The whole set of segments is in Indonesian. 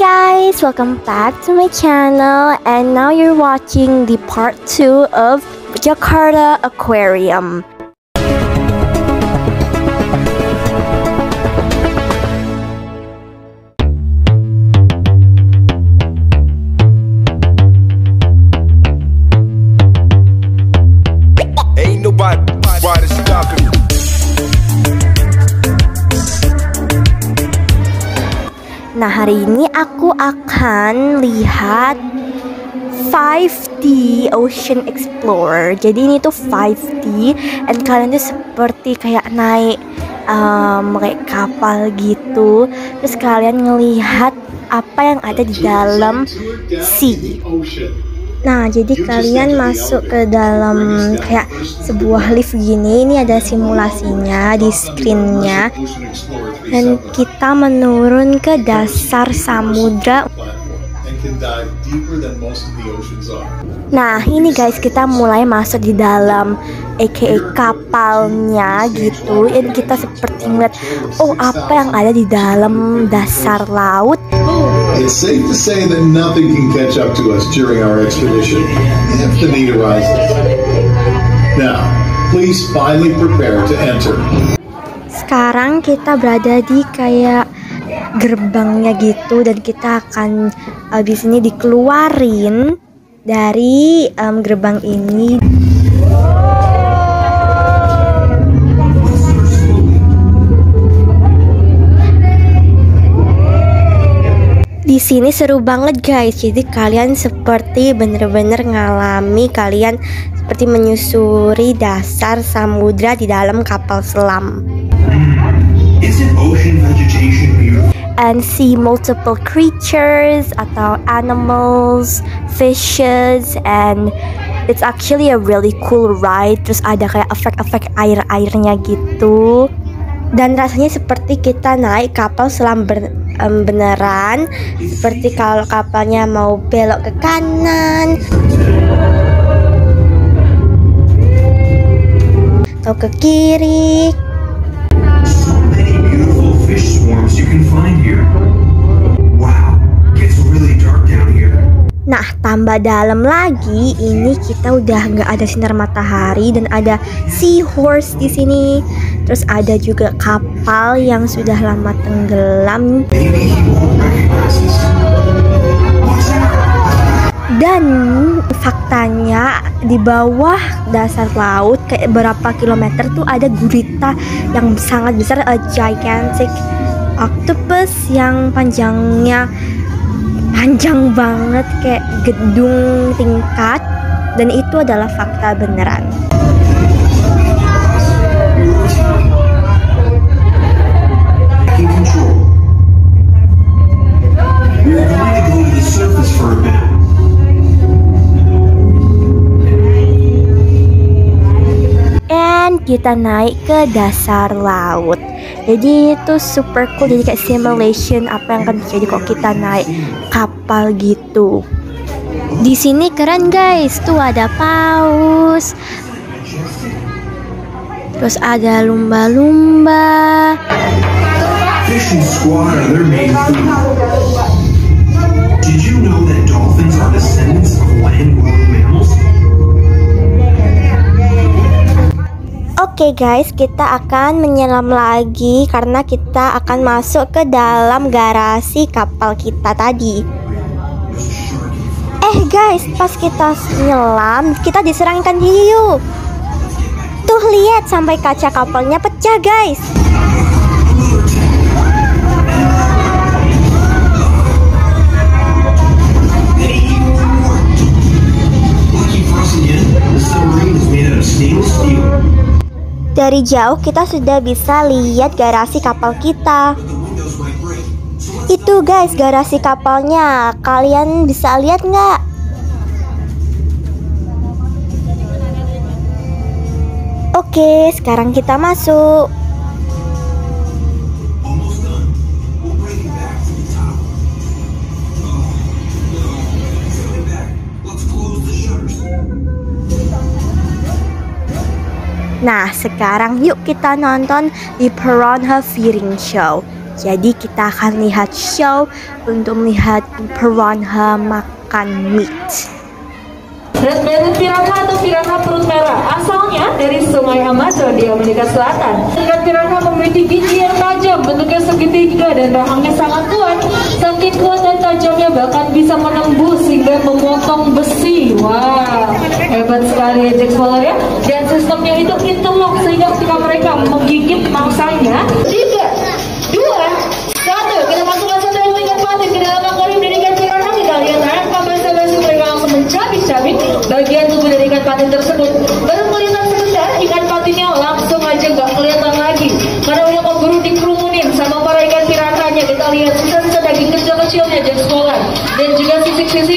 guys, welcome back to my channel and now you're watching the part 2 of Jakarta Aquarium. Hari ini aku akan lihat 5D Ocean Explorer. Jadi ini tuh 5D and kalian tuh seperti kayak naik um, kayak kapal gitu. Terus kalian ngelihat apa yang ada di dalam sea. Nah, jadi kalian masuk ke dalam kayak sebuah lift gini. Ini ada simulasinya di screennya. Dan kita menurun ke dasar samudra. Nah, ini guys, kita mulai masuk di dalam aka kapalnya gitu. Dan kita seperti ngeliat, oh apa yang ada di dalam dasar laut. It's safe to say that nothing can catch up to us during our expedition if the need arises. Now, please finally prepare to enter. Sekarang kita berada di kayak gerbangnya gitu dan kita akan abis ini dikeluarin dari em, gerbang ini. Di sini seru banget guys. Jadi kalian seperti bener-bener ngalami kalian seperti menyusuri dasar samudra di dalam kapal selam. Beautiful? and see multiple creatures atau animals, fishes, and it's actually a really cool ride. Terus ada kayak efek-efek air-airnya gitu. Dan rasanya seperti kita naik kapal selam ber- em, beneran. Seperti kalau kapalnya mau belok ke kanan atau ke kiri. Nah, tambah dalam lagi, ini kita udah nggak ada sinar matahari dan ada seahorse di sini. Terus ada juga kapal yang sudah lama tenggelam. Dan faktanya di bawah dasar laut kayak berapa kilometer tuh ada gurita yang sangat besar, a gigantic octopus yang panjangnya panjang banget kayak gedung tingkat. Dan itu adalah fakta beneran. Kita naik ke dasar laut. Jadi itu super cool. Jadi kayak simulation apa yang akan terjadi kalau kita naik kapal gitu. Di sini keren guys. Tuh ada paus. Terus ada lumba-lumba. Did you know that Oke guys, kita akan menyelam lagi karena kita akan masuk ke dalam garasi kapal kita tadi. Eh guys, pas kita nyelam, kita diserang ikan hiu. Tuh lihat sampai kaca kapalnya pecah guys. Dari jauh kita sudah bisa lihat garasi kapal kita. Itu guys garasi kapalnya. Kalian bisa lihat nggak? Oke, sekarang kita masuk. Nah, sekarang yuk kita nonton di Piranha Feeding Show. Jadi kita akan lihat show untuk melihat piranha makan meat. Red banded piranha atau piranha perut merah asalnya dari Sungai Amazon di Amerika Selatan. Ikan piranha memiliki gigi yang tajam, bentuknya segitiga dan rahangnya sangat kuat. Saking kuat dan tajamnya bahkan bisa menembus hingga memotong besi. Wah, hebat sekali Jack Swallow ya. Dan sistemnya itu interlock sehingga ketika mereka menggigit mangsanya, tiga, dua, satu. Kita masukkan satu patin ke dalam akuarium dan ikan piranha kita lihat tanpa basa-basi mereka langsung mencabik-cabik bagian tubuh dari ikan patin tersebut.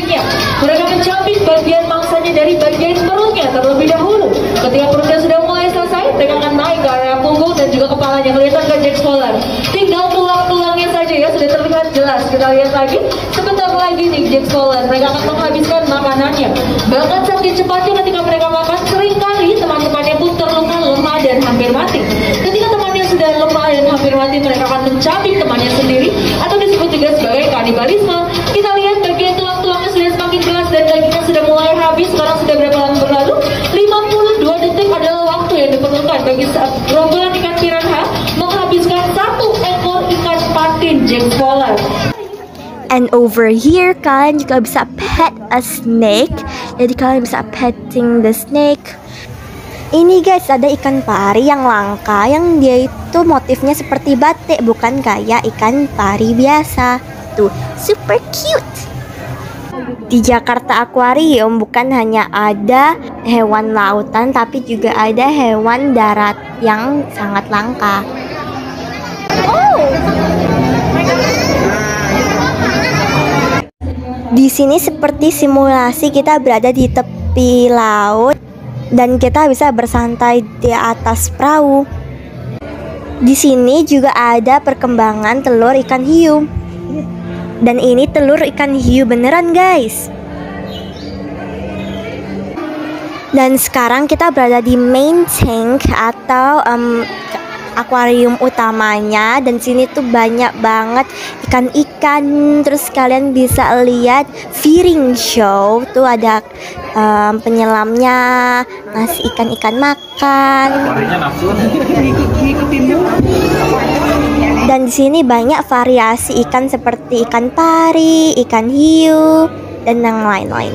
Sisik-sisiknya. Mereka mencabik bagian mangsanya dari bagian perutnya terlebih dahulu. Ketika perutnya sudah mulai selesai, mereka akan naik ke area punggung dan juga kepalanya kelihatan ke Jack Swallow. Tinggal tulang-tulangnya saja ya sudah terlihat jelas. Kita lihat lagi sebentar lagi nih Jack Swallow mereka akan menghabiskan makanannya. Bahkan saking cepatnya ketika mereka makan sering kali teman-temannya pun terluka lemah dan hampir mati. Ketika temannya sudah lemah dan hampir mati mereka akan mencabik temannya sendiri atau disebut juga sebagai kanibalisme. Gerombolan ikan piranha menghabiskan satu ekor ikan patin Jack Swallow. And over here kalian juga bisa pet a snake. Jadi kalian bisa petting the snake. Ini guys ada ikan pari yang langka yang dia itu motifnya seperti batik bukan kayak ikan pari biasa. Tuh super cute. Di Jakarta Aquarium bukan hanya ada hewan lautan tapi juga ada hewan darat yang sangat langka. Di sini seperti simulasi kita berada di tepi laut dan kita bisa bersantai di atas perahu. Di sini juga ada perkembangan telur ikan hiu. Dan ini telur ikan hiu beneran, guys. Dan sekarang kita berada di main tank atau em, akuarium utamanya. Dan sini tuh banyak banget ikan-ikan. Terus kalian bisa lihat feeding show. Tuh ada em, penyelamnya ngasih ikan-ikan makan dan di sini banyak variasi ikan seperti ikan pari, ikan hiu dan yang lain-lain.